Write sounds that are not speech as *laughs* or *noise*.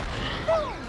Oh! *laughs*